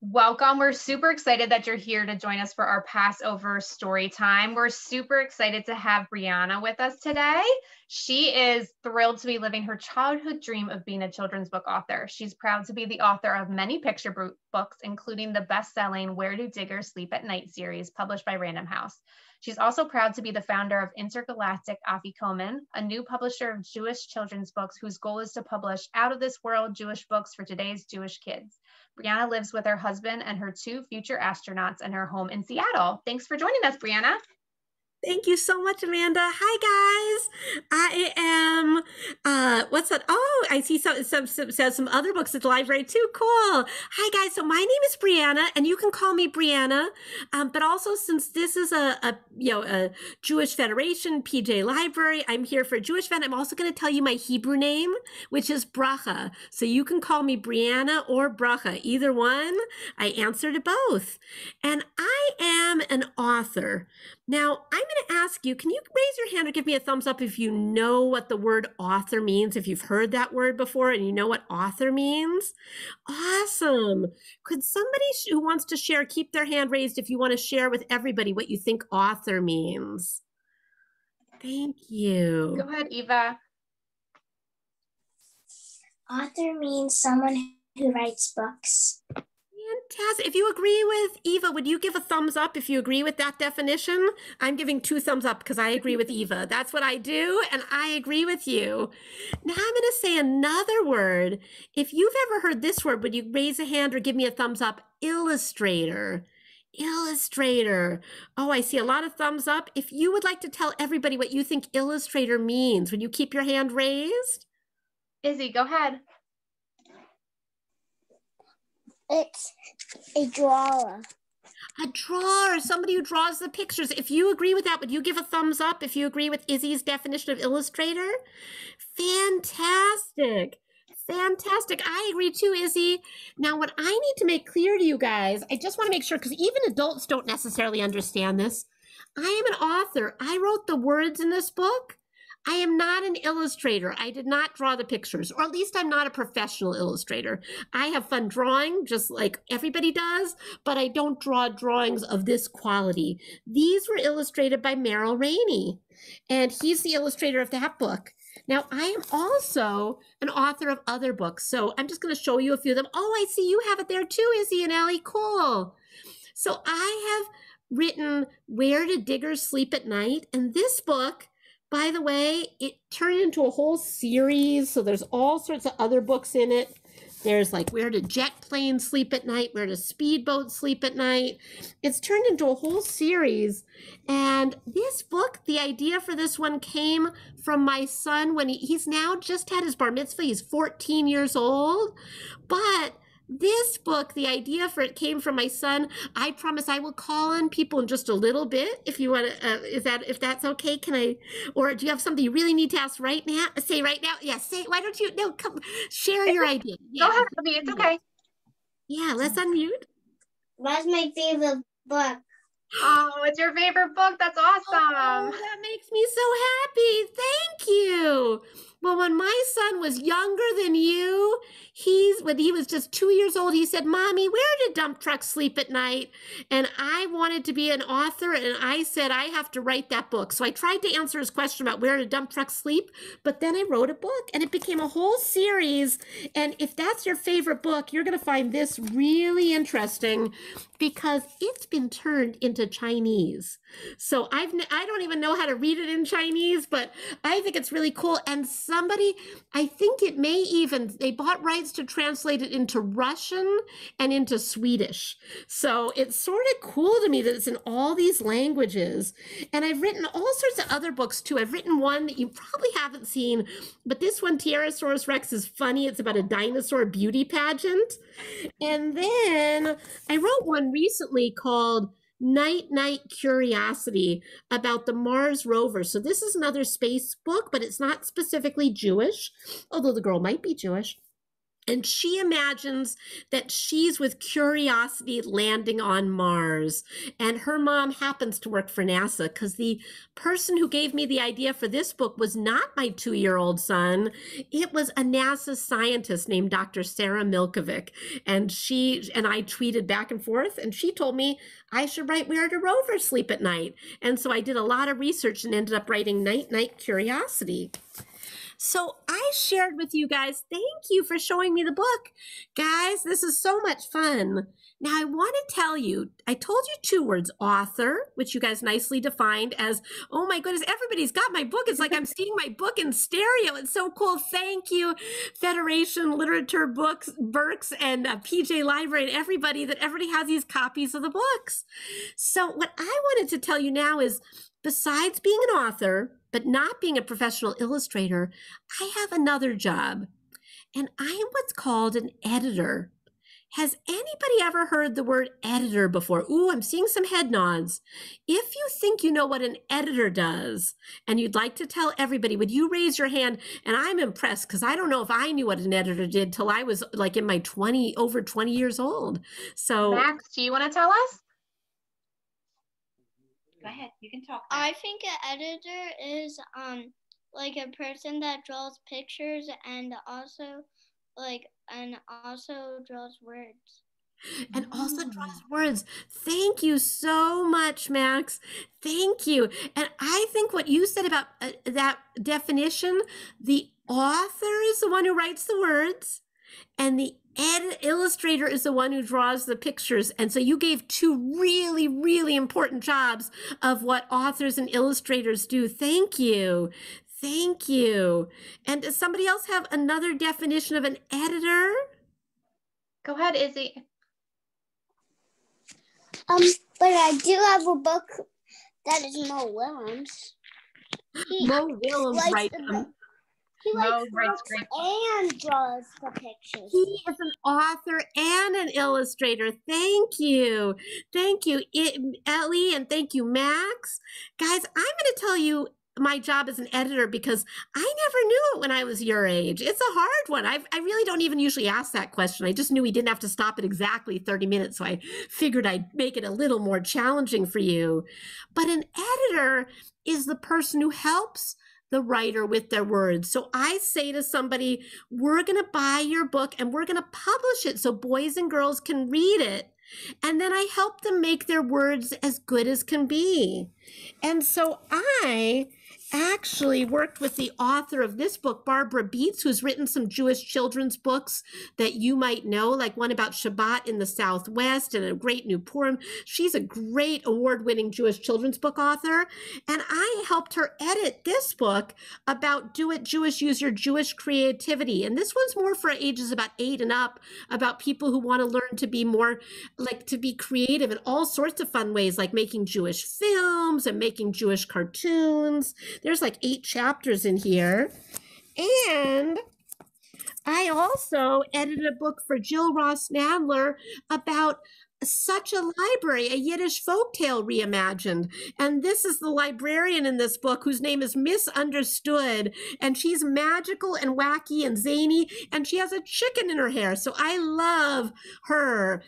Welcome. We're super excited that you're here to join us for our Passover story time. We're super excited to have Brianna with us today. She is thrilled to be living her childhood dream of being a children's book author. She's proud to be the author of many picture books, including the best selling Where Do Diggers Sleep at Night series published by Random House. She's also proud to be the founder of Intergalactic Afikomen, a new publisher of Jewish children's books whose goal is to publish out of this world Jewish books for today's Jewish kids. Brianna lives with her husband and her two future astronauts in her home in Seattle. Thanks for joining us, Brianna. Thank you so much, Amanda. Hi, guys. I am, uh, what's that? Oh, I see some, some, some, some other books at the library too. Cool. Hi, guys. So my name is Brianna, and you can call me Brianna. Um, but also, since this is a, a, you know, a Jewish Federation, PJ Library, I'm here for Jewish Fed. I'm also going to tell you my Hebrew name, which is Bracha. So you can call me Brianna or Bracha, either one. I answer to both. And I am an author. Now, I'm going to ask you can you raise your hand or give me a thumbs up if you know what the word author means, if you've heard that word before and you know what author means? Awesome. Could somebody who wants to share keep their hand raised if you want to share with everybody what you think author means? Thank you. Go ahead, Eva. Author means someone who writes books. Fantastic. If you agree with Eva, would you give a thumbs up if you agree with that definition? I'm giving two thumbs up because I agree with Eva. That's what I do, and I agree with you. Now I'm going to say another word. If you've ever heard this word, would you raise a hand or give me a thumbs up? Illustrator. Illustrator. Oh, I see a lot of thumbs up. If you would like to tell everybody what you think illustrator means, would you keep your hand raised? Izzy, go ahead. It's a drawer. A drawer, somebody who draws the pictures. If you agree with that, would you give a thumbs up if you agree with Izzy's definition of illustrator? Fantastic. Fantastic. I agree too, Izzy. Now, what I need to make clear to you guys, I just want to make sure, because even adults don't necessarily understand this. I am an author. I wrote the words in this book. I am not an illustrator. I did not draw the pictures, or at least I'm not a professional illustrator. I have fun drawing, just like everybody does, but I don't draw drawings of this quality. These were illustrated by Merrill Rainey, and he's the illustrator of that book. Now, I am also an author of other books, so I'm just going to show you a few of them. Oh, I see you have it there too, Izzy and Ellie. Cool. So I have written Where Do Diggers Sleep at Night? And this book by the way, it turned into a whole series. So there's all sorts of other books in it. There's like where do jet planes sleep at night? Where do speedboats sleep at night? It's turned into a whole series. And this book, the idea for this one came from my son when he, he's now just had his bar mitzvah. He's 14 years old. But this book, the idea for it came from my son. I promise I will call on people in just a little bit if you want to. Uh, is that if that's okay? Can I? Or do you have something you really need to ask right now? Say right now. Yeah. Say. Why don't you? No. Come. Share your idea. Yeah. Go ahead, Abby. It's okay. Yeah. Let's unmute. What's my favorite book? Oh, it's your favorite book. That's awesome. Oh, that makes me so happy. Thank you. Well, when my son was younger than you, he's when he was just two years old, he said, Mommy, where do dump trucks sleep at night? And I wanted to be an author, and I said, I have to write that book. So I tried to answer his question about where do dump trucks sleep, but then I wrote a book and it became a whole series. And if that's your favorite book, you're going to find this really interesting because it's been turned into Chinese. So I've I don't even know how to read it in Chinese, but I think it's really cool. And somebody, I think it may even they bought rights to translate it into Russian and into Swedish. So it's sort of cool to me that it's in all these languages. And I've written all sorts of other books too. I've written one that you probably haven't seen, but this one, Tyrannosaurus Rex, is funny. It's about a dinosaur beauty pageant. And then I wrote one recently called Night Night Curiosity about the Mars rover. So this is another space book, but it's not specifically Jewish, although the girl might be Jewish. And she imagines that she's with Curiosity landing on Mars. And her mom happens to work for NASA because the person who gave me the idea for this book was not my two year old son. It was a NASA scientist named Dr. Sarah Milkovich. And she and I tweeted back and forth, and she told me I should write Where Do Rovers Sleep at Night. And so I did a lot of research and ended up writing Night Night Curiosity. So I shared with you guys. Thank you for showing me the book. Guys, this is so much fun. Now, I want to tell you, I told you two words author, which you guys nicely defined as, oh my goodness, everybody's got my book. It's like I'm seeing my book in stereo. It's so cool. Thank you, Federation Literature Books, Berks, and uh, PJ Library, and everybody that everybody has these copies of the books. So, what I wanted to tell you now is besides being an author, but not being a professional illustrator, I have another job. And I am what's called an editor. Has anybody ever heard the word editor before? Ooh, I'm seeing some head nods. If you think you know what an editor does and you'd like to tell everybody, would you raise your hand? And I'm impressed because I don't know if I knew what an editor did till I was like in my 20, over 20 years old. So, Max, do you want to tell us? Go ahead, you can talk. I think an editor is um like a person that draws pictures and also like and also draws words. and also draws words. Thank you so much, Max. Thank you. And I think what you said about uh, that definition, the author is the one who writes the words, and the ed- illustrator is the one who draws the pictures. And so you gave two really, really important jobs of what authors and illustrators do. Thank you. Thank you. And does somebody else have another definition of an editor? Go ahead, Izzy. Um, but I do have a book that is Mo Willems. He, Mo Willems likes writes the them. He likes writes books great and draws the pictures. He is an author and an illustrator. Thank you. Thank you, it, Ellie, and thank you, Max. Guys, I'm going to tell you my job as an editor because I never knew it when I was your age. It's a hard one. I, I really don't even usually ask that question. I just knew we didn't have to stop at exactly 30 minutes. So I figured I'd make it a little more challenging for you. But an editor is the person who helps the writer with their words. So I say to somebody, we're going to buy your book and we're going to publish it so boys and girls can read it. And then I help them make their words as good as can be. And so I actually worked with the author of this book, Barbara Bietz, who's written some Jewish children's books that you might know, like one about Shabbat in the Southwest and a great new Purim. She's a great award winning Jewish children's book author. And I helped her edit this book about Do It Jewish, Use Your Jewish Creativity. And this one's more for ages about eight and up, about people who want to learn to be more like to be creative in all sorts of fun ways, like making Jewish films and making Jewish cartoons. There's like eight chapters in here. And I also edited a book for Jill Ross Nadler about such a library, a Yiddish folktale reimagined. And this is the librarian in this book whose name is Misunderstood. And she's magical and wacky and zany. And she has a chicken in her hair. So I love her.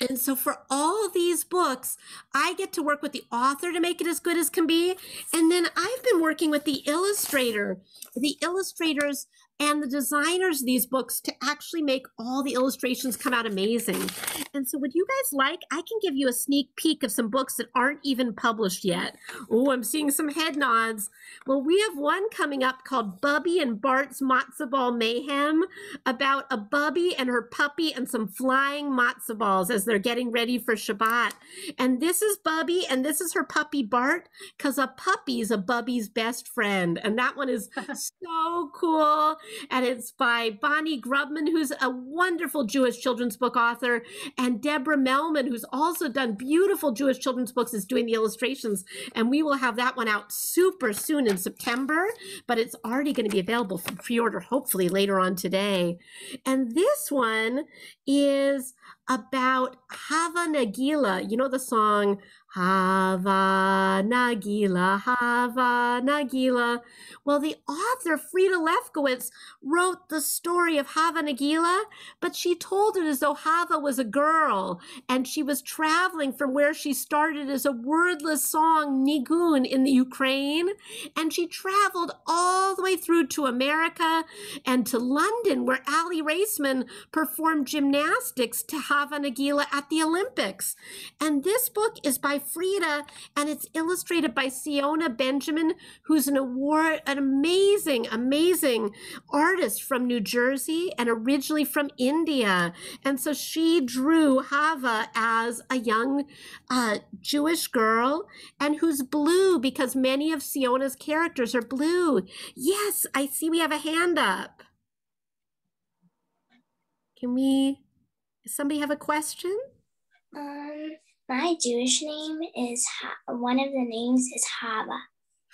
And so for all these books, I get to work with the author to make it as good as can be. And then I've been working with the illustrator, the illustrators and the designers of these books to actually make all the illustrations come out amazing. And so would you guys like, I can give you a sneak peek of some books that aren't even published yet. Oh, I'm seeing some head nods. Well, we have one coming up called Bubby and Bart's Matzo Ball Mayhem about a Bubby and her puppy and some flying matzo balls as they're getting ready for Shabbat. And this is Bubby and this is her puppy Bart because a puppy is a Bubby's best friend. And that one is so cool and it's by Bonnie Grubman, who's a wonderful Jewish children's book author, and Deborah Melmon, who's also done beautiful Jewish children's books, is doing the illustrations. And we will have that one out super soon in September, but it's already going to be available for pre order, hopefully later on today. And this one is about Hava Nagila. You know the song Hava Nagila, Hava Nagila. Well, the author, Frida Lefkowitz, wrote the story of Hava Nagila, but she told it as though Hava was a girl and she was traveling from where she started as a wordless song, Nigun, in the Ukraine. And she traveled all the way through to America and to London, where Aly Raisman performed gymnastics to Hava Nagila at the Olympics. And this book is by Frida and it's illustrated by Siona Benjamin, who's an award, an amazing, amazing artist from New Jersey and originally from India. And so she drew Hava as a young uh, Jewish girl and who's blue because many of Siona's characters are blue. Yes, I see we have a hand up. Can we, somebody have a question? Um, my Jewish name is ha- one of the names is Hava.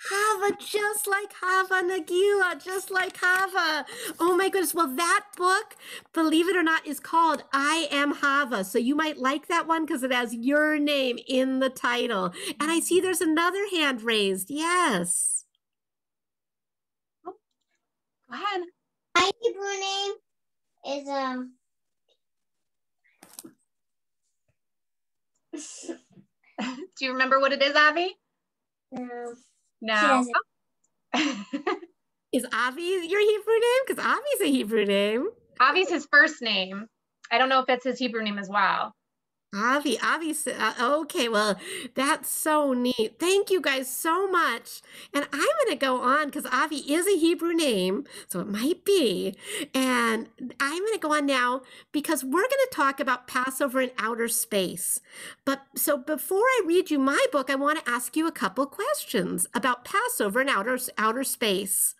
Hava, just like Hava Nagila, just like Hava. Oh my goodness. Well, that book, believe it or not, is called I Am Hava. So you might like that one because it has your name in the title. And I see there's another hand raised. Yes. Go ahead. My Hebrew name is um. Do you remember what it is, Avi? no, No. Oh. Is Avi your Hebrew name? Because Avi's a Hebrew name. Avi's his first name. I don't know if it's his Hebrew name as well. Avi, Avi, uh, okay, well, that's so neat. Thank you guys so much. And I'm going to go on because Avi is a Hebrew name, so it might be. And I'm going to go on now because we're going to talk about Passover in outer space. But so before I read you my book, I want to ask you a couple questions about Passover in outer, outer space.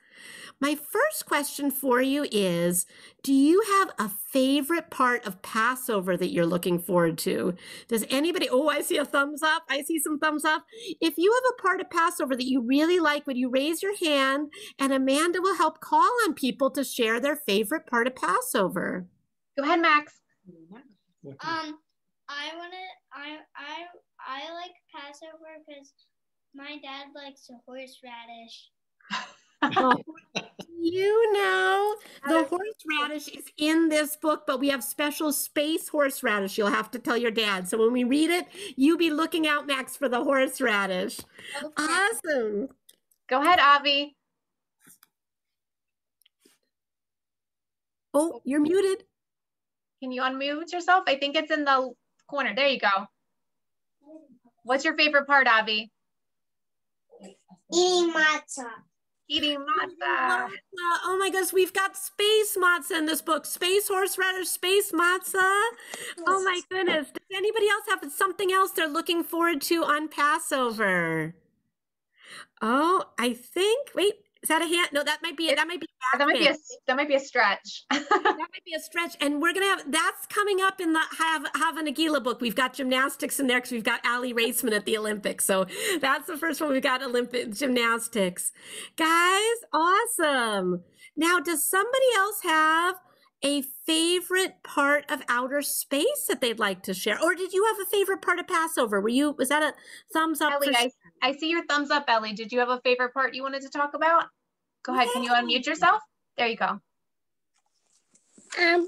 My first question for you is Do you have a favorite part of Passover that you're looking forward to? Does anybody? Oh, I see a thumbs up. I see some thumbs up. If you have a part of Passover that you really like, would you raise your hand and Amanda will help call on people to share their favorite part of Passover? Go ahead, Max. Um, I wanna, I, I, I like Passover because my dad likes a horseradish. You know, the horseradish is in this book, but we have special space horseradish. You'll have to tell your dad. So when we read it, you be looking out, Max, for the horseradish. Awesome. Go ahead, Avi. Oh, you're muted. Can you unmute yourself? I think it's in the corner. There you go. What's your favorite part, Avi? eating matzah. Eating matzah. Matzah. Oh my gosh, we've got space matzah in this book. Space horseradish, space matzah. Oh my goodness. Does anybody else have something else they're looking forward to on Passover? Oh, I think. Wait, is that a hand? No, that might be it, that might be a That might be a that might be a stretch. that might be a stretch. And we're gonna have that's coming up in the Have Hava Nagila book. We've got gymnastics in there because we've got Aly Raisman at the Olympics. So that's the first one. We've got Olympic gymnastics. Guys, awesome. Now, does somebody else have a favorite part of outer space that they'd like to share? Or did you have a favorite part of Passover? Were you was that a thumbs up? Ellie, I, I see your thumbs up, Ellie. Did you have a favorite part you wanted to talk about? Go ahead. Can you unmute yourself? There you go. Um,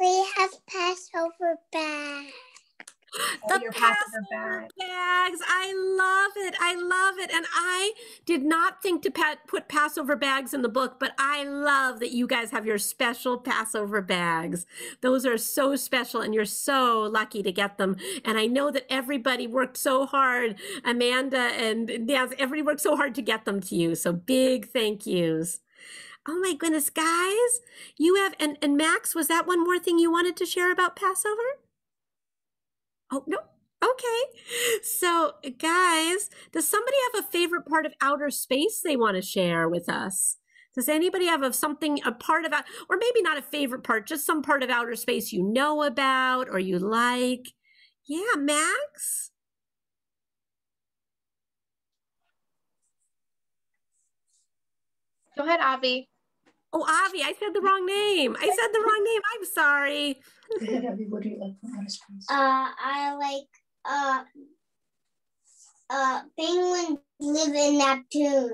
we have Passover bag. Oh, the your Passover Passover bag. bags. I love it. I love it. And I did not think to put Passover bags in the book, but I love that you guys have your special Passover bags. Those are so special, and you're so lucky to get them. And I know that everybody worked so hard. Amanda and Naz, everybody worked so hard to get them to you. So big thank yous. Oh my goodness, guys. You have, and, and Max, was that one more thing you wanted to share about Passover? Oh, no. Okay. So, guys, does somebody have a favorite part of outer space they want to share with us? Does anybody have a, something, a part of, or maybe not a favorite part, just some part of outer space you know about or you like? Yeah, Max? Go ahead, Avi. Oh, Avi, I said the wrong name. I said the wrong name. I'm sorry. Go ahead, Abby. What do you like from outer space? Uh, I like uh, uh, penguins live in Neptune.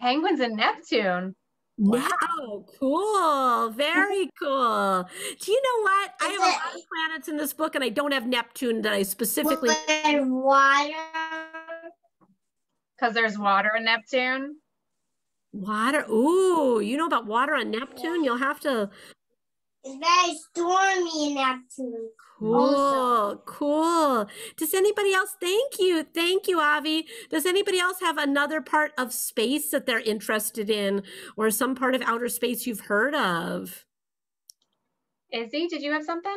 Penguins in Neptune. Wow, cool. Very cool. Do you know what? I Is have a lot of planets in this book, and I don't have Neptune that I specifically. With water. Because there's water in Neptune. Water. Ooh, you know about water on Neptune? You'll have to. It's very stormy in Neptune. Cool, Also- cool. Does anybody else? Thank you. Thank you, Avi. Does anybody else have another part of space that they're interested in or some part of outer space you've heard of? Izzy, did you have something?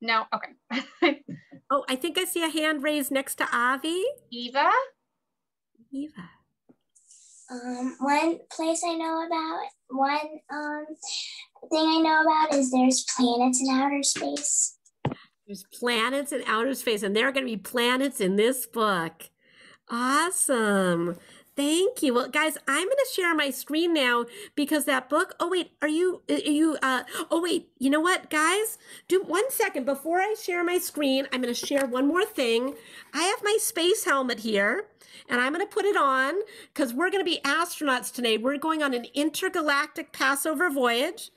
No? Okay. Oh, I think I see a hand raised next to Avi. Eva? Eva. Um, one place I know about, one um thing I know about is there's planets in outer space. There's planets in outer space, and there are going to be planets in this book. Awesome. Thank you. Well, guys, I'm going to share my screen now because that book. Oh, wait, are you, are you, uh, oh, wait, you know what, guys? Do one second before I share my screen. I'm going to share one more thing. I have my space helmet here and I'm going to put it on because we're going to be astronauts today. We're going on an intergalactic Passover voyage.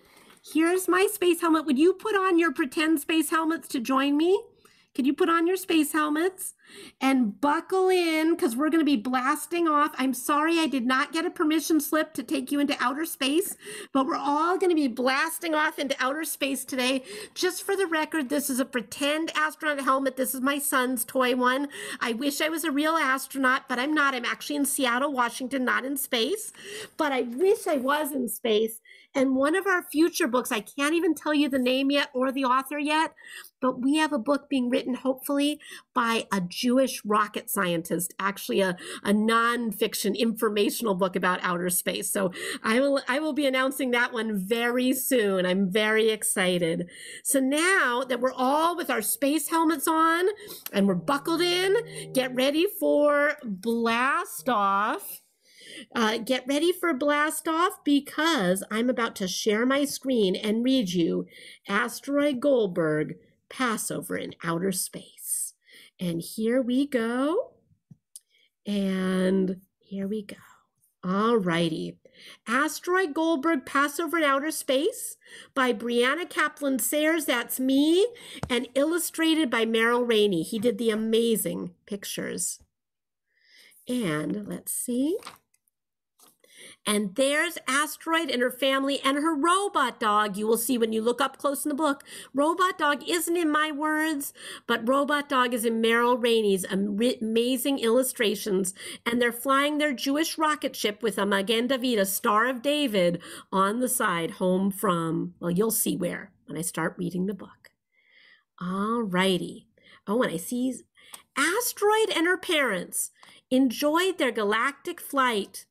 Here's my space helmet. Would you put on your pretend space helmets to join me? Could you put on your space helmets and buckle in because we're going to be blasting off? I'm sorry I did not get a permission slip to take you into outer space, but we're all going to be blasting off into outer space today. Just for the record, this is a pretend astronaut helmet. This is my son's toy one. I wish I was a real astronaut, but I'm not. I'm actually in Seattle, Washington, not in space. But I wish I was in space. And one of our future books, I can't even tell you the name yet or the author yet, but we have a book being written, hopefully, by a Jewish rocket scientist, actually a, a nonfiction informational book about outer space. So I will I will be announcing that one very soon. I'm very excited. So now that we're all with our space helmets on and we're buckled in, get ready for blast off. Uh, get ready for blast off because I'm about to share my screen and read you Asteroid Goldberg Passover in Outer Space. And here we go. And here we go. All righty. Asteroid Goldberg Passover in Outer Space by Brianna Caplan Sayres, that's me, and illustrated by Merrill Rainey. He did the amazing pictures. And let's see. And there's Asteroid and her family and her robot dog. You will see when you look up close in the book. Robot dog isn't in my words, but robot dog is in Merrill Rainey's amazing illustrations. And they're flying their Jewish rocket ship with a Magen David, a Star of David, on the side home from, well, you'll see where when I start reading the book. All righty. Oh, and I see Asteroid and her parents enjoyed their galactic flight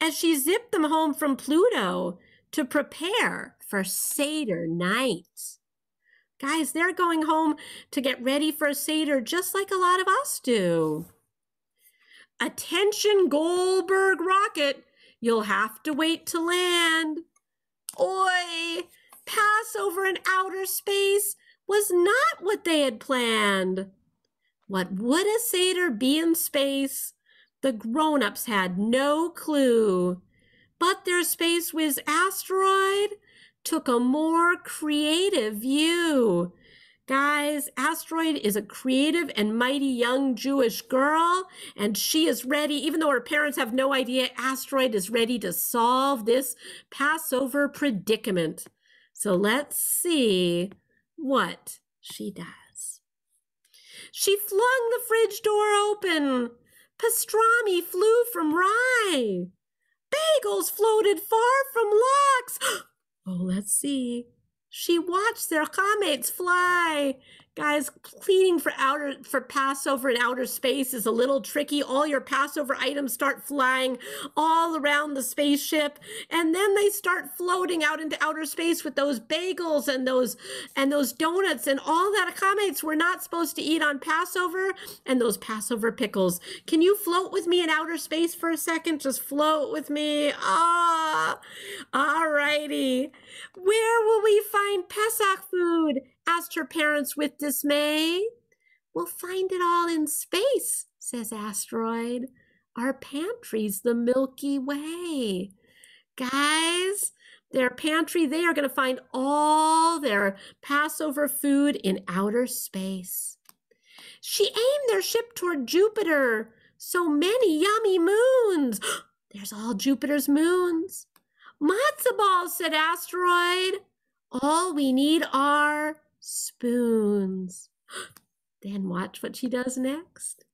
as she zipped them home from Pluto to prepare for Seder night. Guys, they're going home to get ready for a Seder just like a lot of us do. Attention, Goldberg rocket, you'll have to wait to land. Oi, Passover in outer space was not what they had planned. What would a Seder be in space? The grown ups had no clue. But their Space Whiz asteroid took a more creative view. Guys, Asteroid is a creative and mighty young Jewish girl, and she is ready, even though her parents have no idea, Asteroid is ready to solve this Passover predicament. So let's see what she does. She flung the fridge door open. Pastrami flew from rye. Bagels floated far from lox. oh, let's see. She watched their chametz fly. Guys, cleaning for outer for Passover in outer space is a little tricky. All your Passover items start flying all around the spaceship, and then they start floating out into outer space with those bagels and those and those donuts and all that accommodates we're not supposed to eat on Passover and those Passover pickles. Can you float with me in outer space for a second? Just float with me. Ah, all righty. Where will we find Pesach food? Asked her parents with dismay. We'll find it all in space, says Asteroid. Our pantry's the Milky Way. Guys, their pantry, they are going to find all their Passover food in outer space. She aimed their ship toward Jupiter. So many yummy moons. There's all Jupiter's moons. Matzo balls, said Asteroid. All we need are spoons. Then watch what she does next.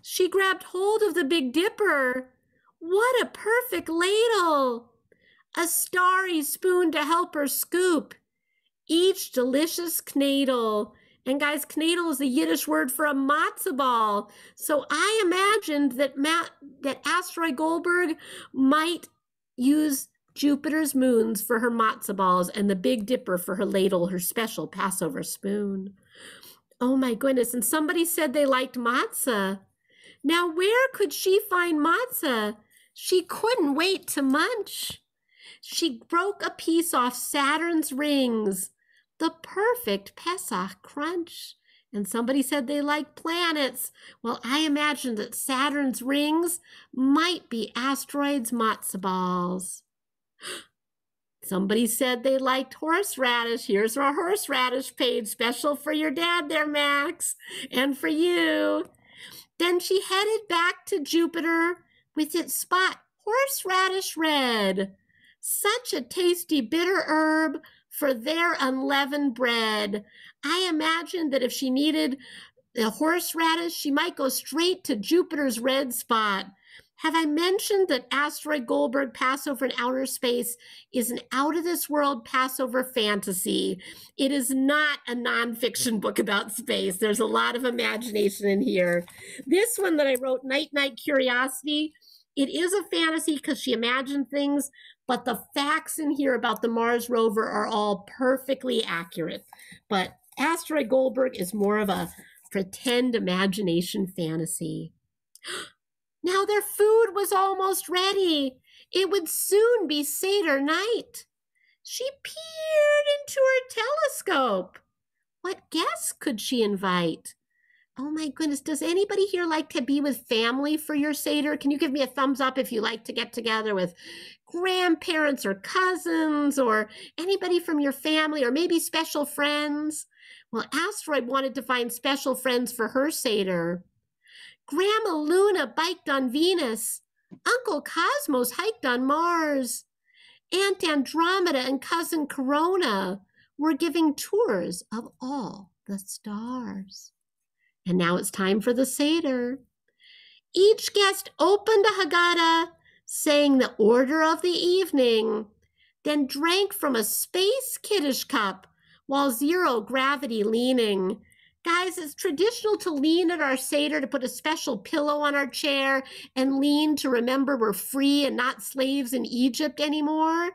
She grabbed hold of the Big Dipper. What a perfect ladle! A starry spoon to help her scoop. Each delicious knadle. And guys, knadle is the Yiddish word for a matzo ball. So I imagined that Matt, that Asteroid Goldberg might use Jupiter's moons for her matzo balls, and the Big Dipper for her ladle, her special Passover spoon. Oh my goodness. And somebody said they liked matzah. Now, where could she find matzah? She couldn't wait to munch. She broke a piece off Saturn's rings, the perfect Pesach crunch. And somebody said they liked planets. Well, I imagine that Saturn's rings might be asteroids' matzo balls. Somebody said they liked horseradish. Here's our horseradish page, special for your dad there, Max, and for you. Then she headed back to Jupiter with its spot horseradish red. Such a tasty bitter herb for their unleavened bread. I imagine that if she needed a horseradish, she might go straight to Jupiter's red spot. Have I mentioned that Asteroid Goldberg Passover in Outer Space is an out of this world Passover fantasy? It is not a nonfiction book about space. There's a lot of imagination in here. This one that I wrote, Night Night Curiosity, it is a fantasy because she imagined things, but the facts in here about the Mars rover are all perfectly accurate. But Asteroid Goldberg is more of a pretend imagination fantasy. Now their food was almost ready. It would soon be Seder night. She peered into her telescope. What guests could she invite? Oh my goodness, does anybody here like to be with family for your Seder? Can you give me a thumbs up if you like to get together with grandparents or cousins or anybody from your family or maybe special friends? Well, Asteroid wanted to find special friends for her Seder. Grandma Luna biked on Venus. Uncle Cosmos hiked on Mars. Aunt Andromeda and Cousin Corona were giving tours of all the stars. And now it's time for the Seder. Each guest opened a Haggadah, sang the order of the evening, then drank from a space kiddush cup while zero gravity leaning. Guys, it's traditional to lean at our Seder to put a special pillow on our chair and lean to remember we're free and not slaves in Egypt anymore.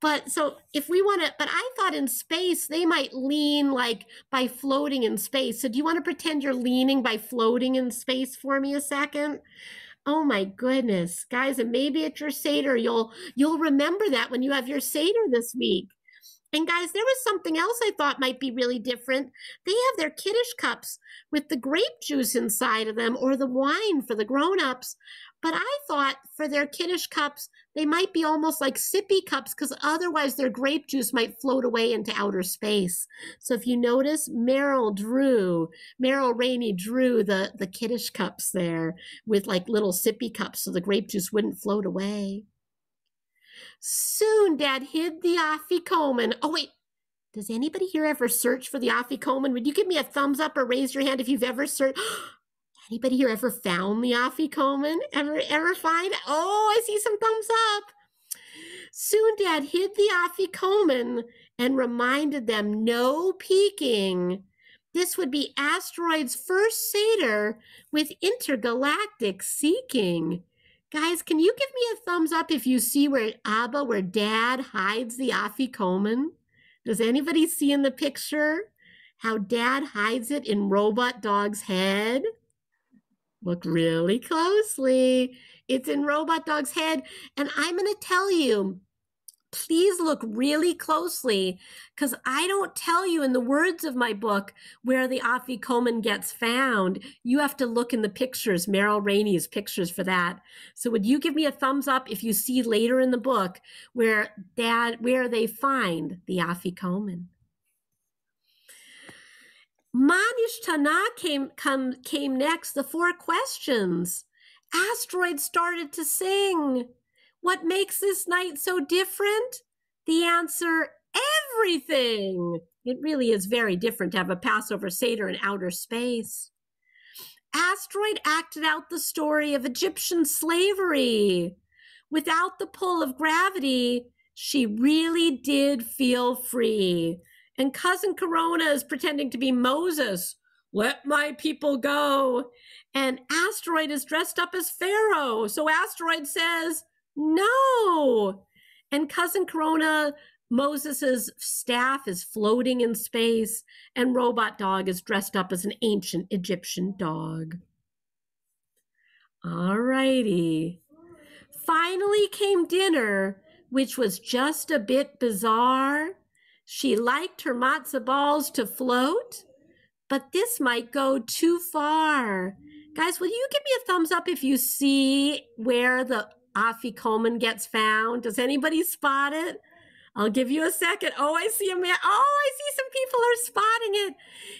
But so if we want to, but I thought in space they might lean like by floating in space. So do you want to pretend you're leaning by floating in space for me a second? Oh my goodness, guys, and maybe at your Seder you'll you'll remember that when you have your Seder this week. And guys, there was something else I thought might be really different. They have their kiddish cups with the grape juice inside of them or the wine for the grown-ups. But I thought for their kiddish cups, they might be almost like sippy cups because otherwise their grape juice might float away into outer space. So if you notice, Merrill drew, Merrill Rainey drew the, the kiddush cups there with like little sippy cups so the grape juice wouldn't float away. Soon Dad hid the afikoman. Oh, wait. Does anybody here ever search for the afikoman? Would you give me a thumbs up or raise your hand if you've ever searched? Anybody here ever found the afikoman? Ever, ever find? Oh, I see some thumbs up. Soon Dad hid the afikoman and reminded them no peeking. this would be Asteroid's first Seder with intergalactic seeking. Guys, can you give me a thumbs up if you see where Abba, where Dad hides the Afikoman? Does anybody see in the picture how Dad hides it in Robot Dog's head? Look really closely. It's in Robot Dog's head. And I'm going to tell you, please look really closely because I don't tell you in the words of my book where the Afikoman gets found. You have to look in the pictures, Merrill Rainey's pictures for that. So would you give me a thumbs up if you see later in the book where dad where they find the Afikoman? Ma Nishtana came come came next, the four questions. Asteroid started to sing. What makes this night so different? The answer everything. It really is very different to have a Passover Seder in outer space. Asteroid acted out the story of Egyptian slavery. Without the pull of gravity, she really did feel free. And cousin Corona is pretending to be Moses. Let my people go. And Asteroid is dressed up as Pharaoh. So Asteroid says, no. And cousin Corona, Moses's staff is floating in space, and Robot Dog is dressed up as an ancient Egyptian dog. All righty. Finally came dinner, which was just a bit bizarre. She liked her matzo balls to float, but this might go too far. Guys, will you give me a thumbs up if you see where the Afikoman gets found? Does anybody spot it? I'll give you a second. Oh, I see a man. Oh, I see some people are spotting it.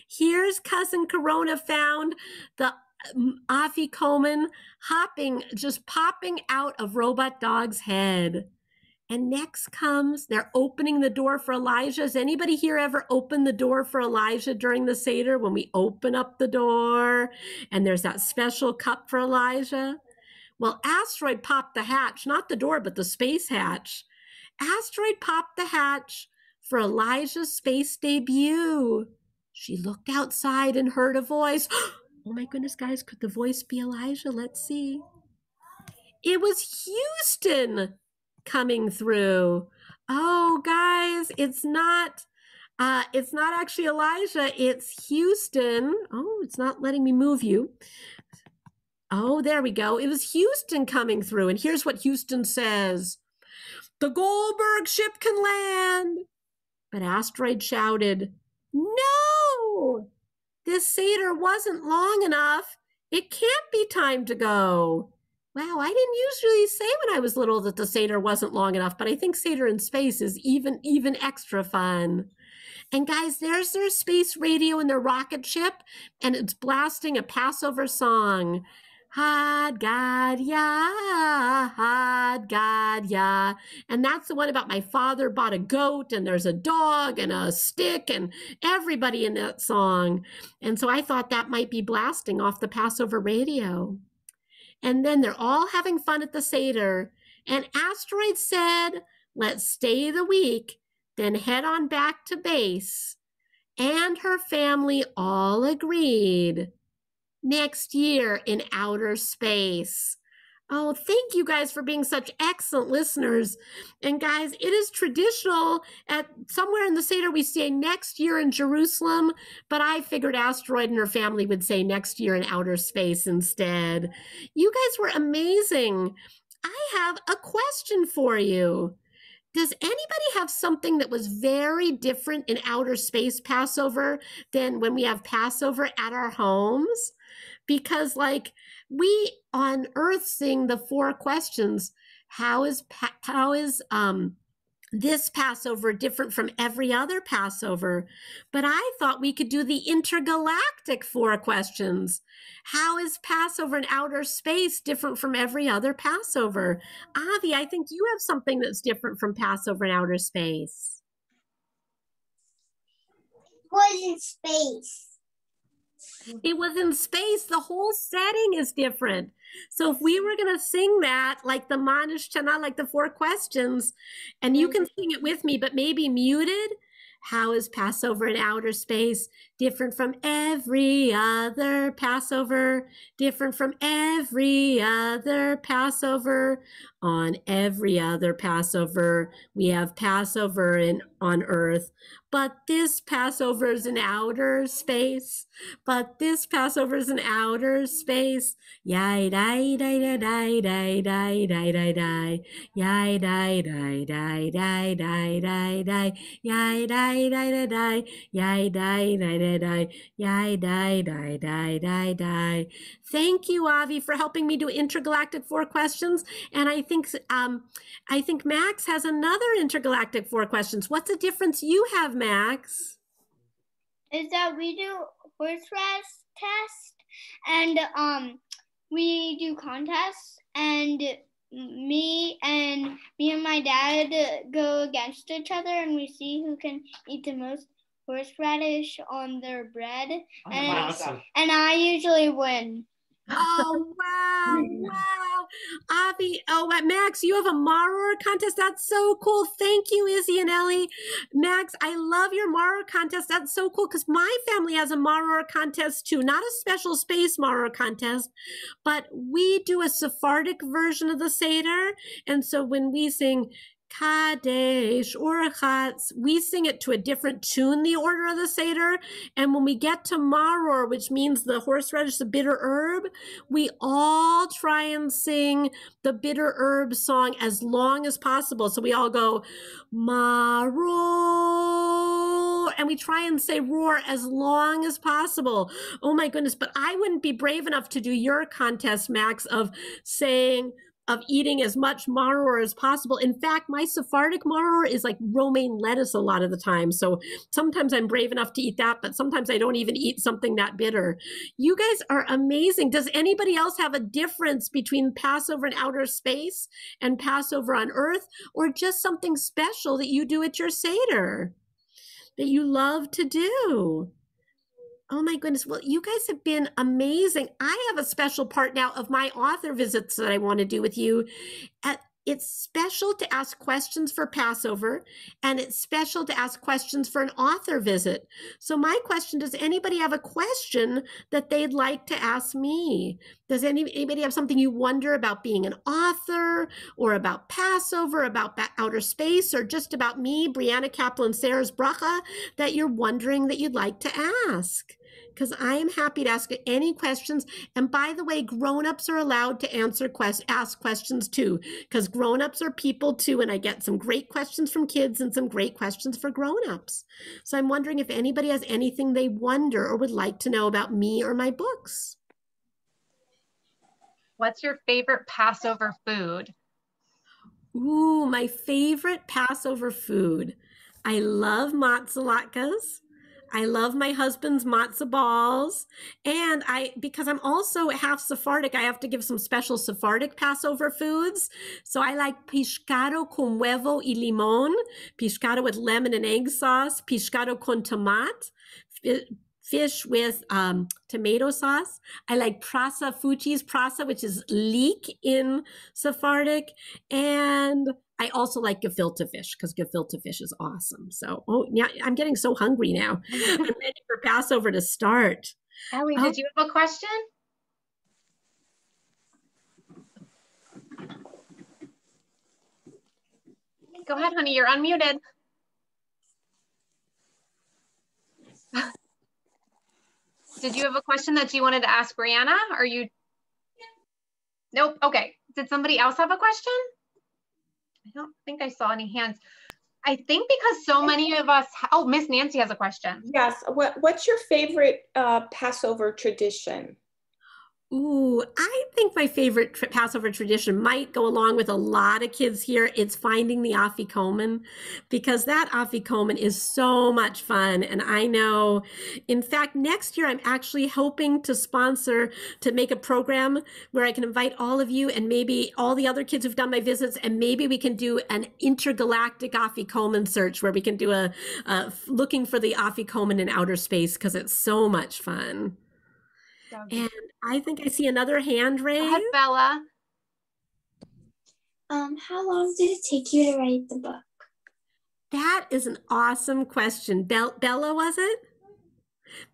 Here's cousin Corona found the um, Afi Afikoman hopping, just popping out of Robot Dog's head. And next comes, they're opening the door for Elijah. Has anybody here ever opened the door for Elijah during the Seder when we open up the door and there's that special cup for Elijah? Well, Asteroid popped the hatch, not the door, but the space hatch. Asteroid popped the hatch for Elijah's space debut. She looked outside and heard a voice. Oh my goodness, guys, could the voice be Elijah? Let's see. It was Houston coming through. Oh, guys, it's not. Uh, it's not actually Elijah, it's Houston. Oh, it's not letting me move you. Oh, there we go. It was Houston coming through. And here's what Houston says The Goldberg ship can land. But Asteroid shouted, No! This Seder wasn't long enough. It can't be time to go. Wow, I didn't usually say when I was little that the Seder wasn't long enough, but I think Seder in space is even even extra fun. And guys, there's their space radio and their rocket ship, and it's blasting a Passover song. Had God, yeah, had God, yeah. And that's the one about my father bought a goat and there's a dog and a stick and everybody in that song. And so I thought that might be blasting off the Passover radio. And then they're all having fun at the Seder. And Asteroid said, let's stay the week, then head on back to base. And her family all agreed. Next year in outer space. Oh, thank you guys for being such excellent listeners. And guys, it is traditional at somewhere in the Seder we say next year in Jerusalem, but I figured Asteroid and her family would say next year in outer space instead. You guys were amazing. I have a question for you. Does anybody have something that was very different in outer space Passover than when we have Passover at our homes? Because, like, we on earth sing the four questions how is how is um this passover different from every other passover? But i thought we could do the intergalactic four questions. How is passover in outer space different from every other passover? Avi i think you have something that's different from passover in outer space. Was in space. It was in space. The whole setting is different. So if we were going to sing that, like the Ma Nishtana, like the four questions, and you can mm-hmm. sing it with me, but maybe muted, How is Passover in outer space different from every other Passover? Different from every other Passover. On every other Passover, we have Passover in, on earth. But this Passover is in outer space. But this Passover is in outer space. Yai dai dai dai dai dai dai dai dai dai. Yai dai dai dai dai dai dai dai. Yai dai dai dai dai. Yai dai dai dai dai. Yai dai dai dai dai dai. Thank you, Avi, for helping me do intergalactic four questions. And I think um, I think Max has another intergalactic four questions. What's the difference you have, Max? Is that we do horseradish test and um we do contests and me and me and my dad go against each other and we see who can eat the most horseradish on their bread and Awesome. and I usually win. Oh wow, wow. Avi, oh Max, you have a Maror contest. That's so cool. Thank you, Izzy and Ellie. Max, I love your Maror contest. That's so cool because my family has a Maror contest too. Not a special space Maror contest, but we do a Sephardic version of the Seder. And so when we sing Kadesh Orachatz. We sing it to a different tune, the order of the Seder. And when we get to Maror, which means the horseradish, the bitter herb, we all try and sing the bitter herb song as long as possible. So we all go Maror, and we try and say roar as long as possible. Oh my goodness. But I wouldn't be brave enough to do your contest, Max, of saying, of eating as much maror as possible. In fact, my Sephardic maror is like romaine lettuce a lot of the time. So sometimes I'm brave enough to eat that, but sometimes I don't even eat something that bitter. You guys are amazing. Does anybody else have a difference between Passover in outer space and Passover on earth, or just something special that you do at your Seder that you love to do? Oh my goodness. Well, you guys have been amazing. I have a special part now of my author visits that I want to do with you. Uh, it's special to ask questions for Passover, and it's special to ask questions for an author visit. So, my question does anybody have a question that they'd like to ask me? Does any, anybody have something you wonder about being an author, or about Passover, about outer space, or just about me, Brianna Caplan, Sayres Bracha, that you're wondering that you'd like to ask? Because I am happy to ask any questions. And by the way, grown-ups are allowed to answer quest ask questions too, because grown-ups are people too, and I get some great questions from kids and some great questions for grown-ups. So I'm wondering if anybody has anything they wonder or would like to know about me or my books. What's your favorite Passover food? Ooh, my favorite Passover food. I love matzah latkes. I love my husband's matzo balls. And I, because I'm also half Sephardic, I have to give some special Sephardic Passover foods. So I like pescado con huevo y limón, pescado with lemon and egg sauce, pescado con tomate, fish with um, tomato sauce. I like prasa fuchis, prasa, which is leek in Sephardic. And I also like gefilte fish because gefilte fish is awesome. So, oh, yeah, I'm getting so hungry now. I'm ready for Passover to start. Ellie, Oh. did you have a question? Go ahead, honey. You're unmuted. Did you have a question that you wanted to ask Brianna? Are you? Nope. Okay. Did somebody else have a question? I don't think I saw any hands. I think because so many of us. Oh, Miss Nancy has a question. Yes. What What's your favorite uh, Passover tradition? Ooh, I think my favorite tr- Passover tradition might go along with a lot of kids here. It's finding the afikoman because that afikoman is so much fun. And I know, in fact, next year I'm actually hoping to sponsor to make a program where I can invite all of you and maybe all the other kids who've done my visits, and maybe we can do an intergalactic afikoman search where we can do a, a looking for the afikoman in outer space because it's so much fun. And I think I see another hand Go raised. ahead, Bella. Um, how long did it take you to write the book? That is an awesome question. Bel- Bella, was it?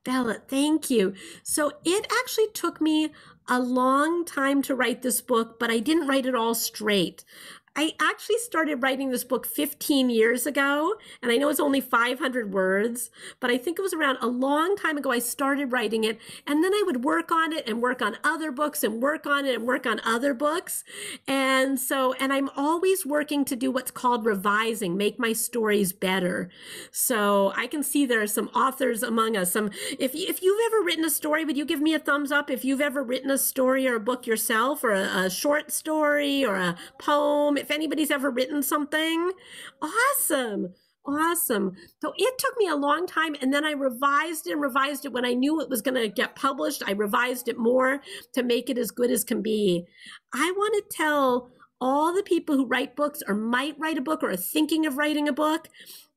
Bella, thank you. So it actually took me a long time to write this book, but I didn't write it all straight. I actually started writing this book 15 years ago, and I know it's only 500 words, but I think it was around a long time ago I started writing it, and then I would work on it and work on other books and work on it and work on other books. And so, and I'm always working to do what's called revising, make my stories better. So I can see there are some authors among us. Some, if, if you've ever written a story, would you give me a thumbs up if you've ever written a story or a book yourself or a, a short story or a poem? If anybody's ever written something. Awesome. Awesome. So it took me a long time and then I revised and revised it when I knew it was going to get published. I revised it more to make it as good as can be. I want to tell all the people who write books or might write a book or are thinking of writing a book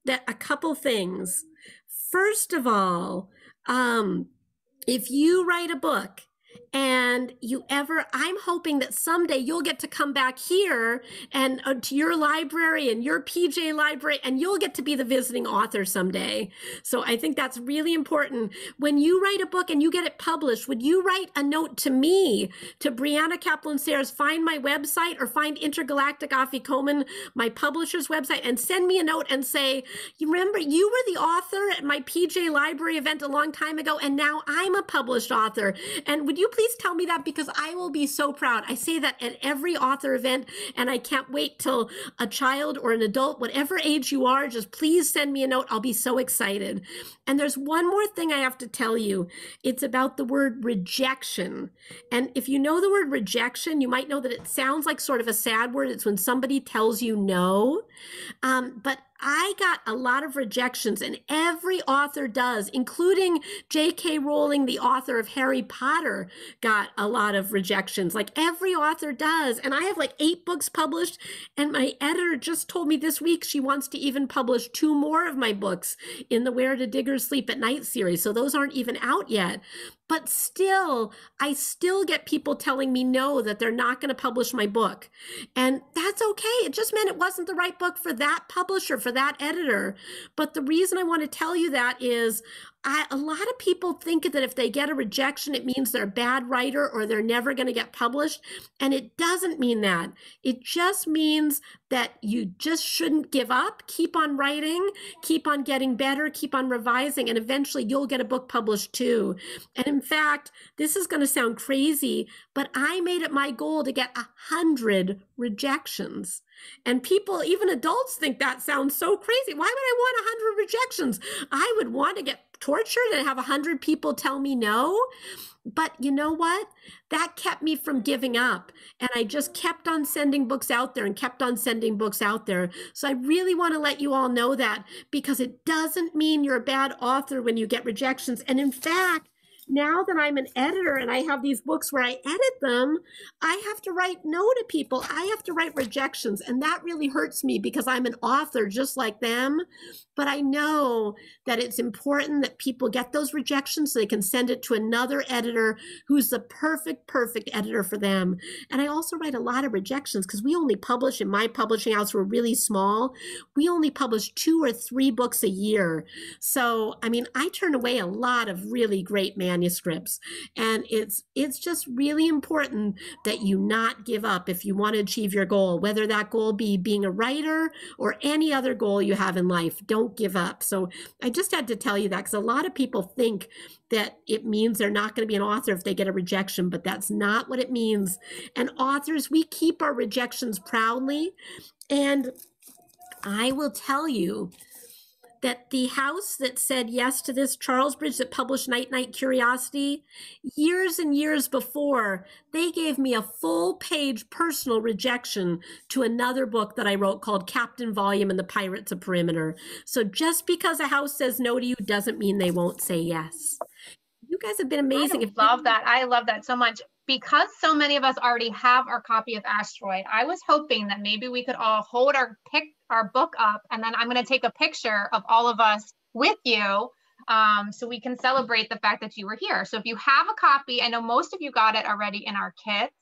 that a couple things. First of all, um, if you write a book and you ever i'm hoping that someday you'll get to come back here and uh, to your library and your pj library and you'll get to be the visiting author someday. So i think that's really important. When you write a book and you get it published would you write a note to me to brianna Caplan Sayres find my website or find intergalactic afikoman my publisher's website and send me a note and say you remember you were the author at my pj library event a long time ago and now i'm a published author. And would you please please tell me that because I will be so proud. I say that at every author event, and I can't wait till a child or an adult, whatever age you are, just please send me a note. I'll be so excited. And there's one more thing I have to tell you it's about the word rejection. And if you know the word rejection, you might know that it sounds like sort of a sad word. It's when somebody tells you no. Um, but I got a lot of rejections, and every author does, including J.K. Rowling, the author of Harry Potter, got a lot of rejections. Like every author does. And I have like eight books published, and my editor just told me this week she wants to even publish two more of my books in the Where Do Diggers Sleep at Night series. So those aren't even out yet. But still, I still get people telling me no, that they're not going to publish my book. And that's okay. It just meant it wasn't the right book for that publisher, for that editor. But the reason I want to tell you that is I, a lot of people think that if they get a rejection, it means they're a bad writer or they're never going to get published. And it doesn't mean that. It just means that you just shouldn't give up. Keep on writing, keep on getting better, keep on revising, and eventually you'll get a book published too. And in fact, this is going to sound crazy, but I made it my goal to get a hundred rejections. And people, even adults, think that sounds so crazy. Why would I want a hundred rejections? I would want to get tortured and have a hundred people tell me no. But you know what? That kept me from giving up. And I just kept on sending books out there and kept on sending books out there. So I really want to let you all know that because it doesn't mean you're a bad author when you get rejections. And in fact, now that I'm an editor and I have these books where I edit them, I have to write no to people. I have to write rejections. And that really hurts me because I'm an author just like them. But I know that it's important that people get those rejections so they can send it to another editor who's the perfect, perfect editor for them. And I also write a lot of rejections because we only publish in my publishing house, we're really small. We only publish two or three books a year. So, I mean, I turn away a lot of really great manuscripts. And it's it's just really important that you not give up if you want to achieve your goal, whether that goal be being a writer or any other goal you have in life. Don't give up. So I just had to tell you that because a lot of people think that it means they're not going to be an author if they get a rejection, but that's not what it means. And authors, we keep our rejections proudly. And I will tell you that the house that said yes to this, Charlesbridge, that published Night Night Curiosity, years and years before, they gave me a full page personal rejection to another book that I wrote called Captain Volume and the Pirates of Perimeter. So just because a house says no to you doesn't mean they won't say yes. You guys have been amazing. I love that. I love that so much. Because so many of us already have our copy of Asteroid, I was hoping that maybe we could all hold our pick our book up and then I'm going to take a picture of all of us with you um, so we can celebrate the fact that you were here. So if you have a copy, I know most of you got it already in our kits.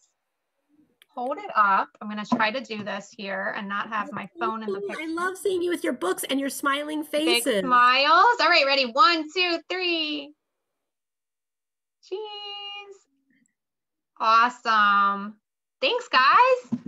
hold it up. I'm gonna try to do this here and not have my phone in the picture. I love seeing you with your books and your smiling Big faces. smiles. All right, ready? One, two, three. Cheese. Awesome. Thanks, guys.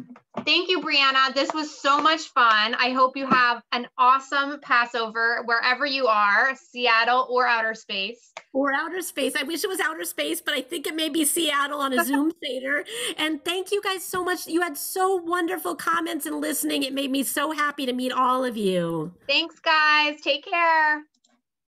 Thank you, Brianna. This was so much fun. I hope you have an awesome Passover wherever you are, Seattle or outer space. or outer space. I wish it was outer space, but I think it may be Seattle on a Zoom Seder. And thank you guys so much. You had so wonderful comments and listening. It made me so happy to meet all of you. Thanks, guys. Take care.